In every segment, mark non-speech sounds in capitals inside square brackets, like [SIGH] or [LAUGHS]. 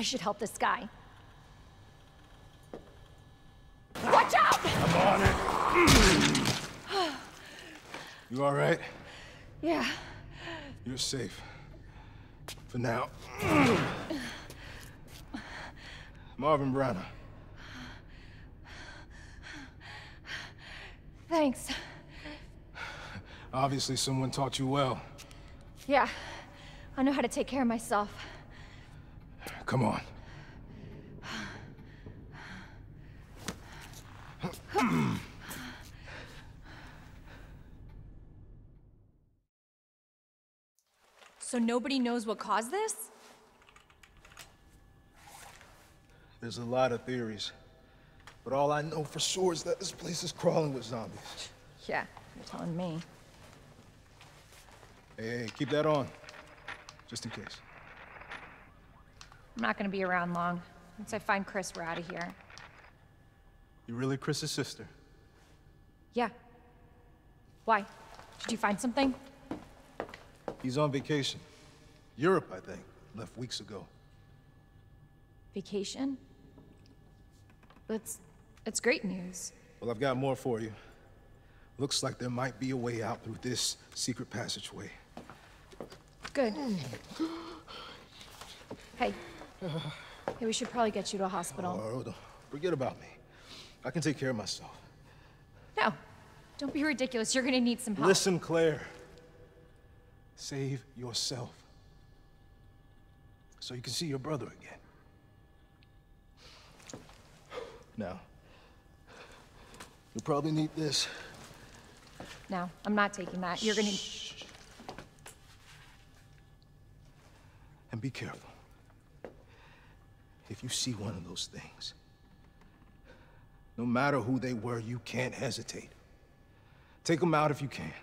I should help this guy. Watch out! I'm on it. you all right? Yeah. You're safe. For now. Marvin Branagh. Thanks. Obviously someone taught you well. Yeah. I know how to take care of myself. Come on. So nobody knows what caused this? There's a lot of theories. But all I know for sure is that this place is crawling with zombies. Yeah, you're telling me. Hey, hey, keep that on. Just in case. I'm not gonna be around long. Once I find Chris, we're out of here. You really Chris's sister? Yeah. Why? Did you find something? He's on vacation. Europe, I think. Left weeks ago. Vacation? That's... that's great news. Well, I've got more for you. Looks like there might be a way out through this secret passageway. Good. Hey. [SIGHS] Hey, we should probably get you to a hospital. Oh, forget about me. I can take care of myself. No. Don't be ridiculous. You're gonna need some help. Listen, Claire. Save yourself. So you can see your brother again. Now, you'll probably need this. No, I'm not taking that. You're gonna... And be careful. If you see one of those things, no matter who they were, you can't hesitate. Take them out if you can.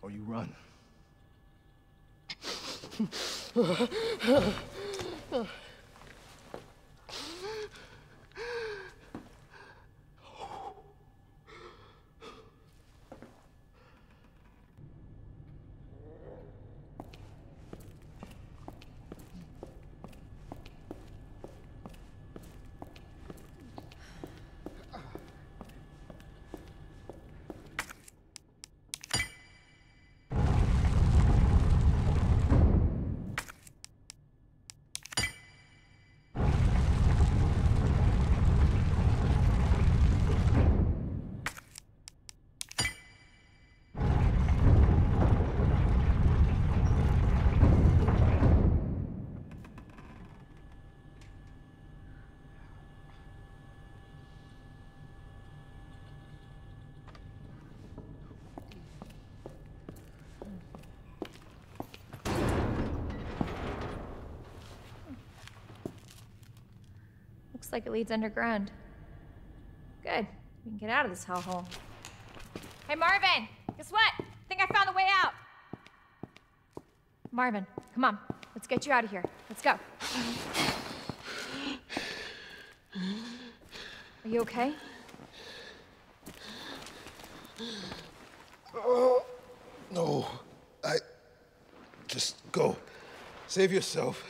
Or you run. [LAUGHS] Looks like it leads underground. Good. We can get out of this hellhole. Hey, Marvin! Guess what? I think I found the way out! Marvin, come on. Let's get you out of here. Let's go. Are you okay? No, I... Just go. Save yourself.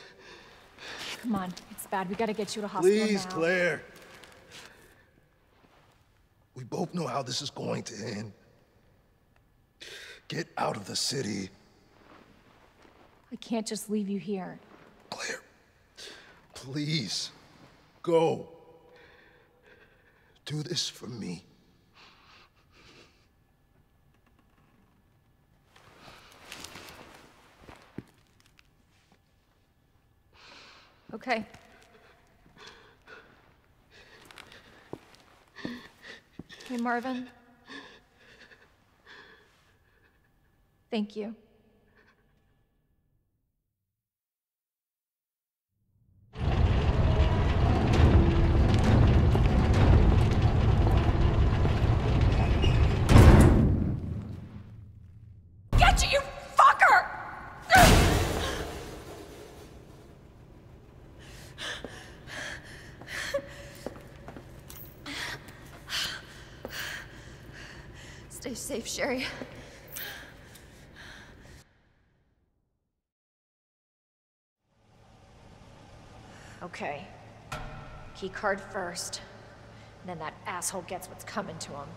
Come on. It's bad. We gotta get you to hospital Please, now. Claire. We both know how this is going to end. Get out of the city. I can't just leave you here. Claire, please, go. Do this for me. Okay. Hey, Marvin. Thank you. Stay safe, Sherry. Okay. Key card first. And then that asshole gets what's coming to him.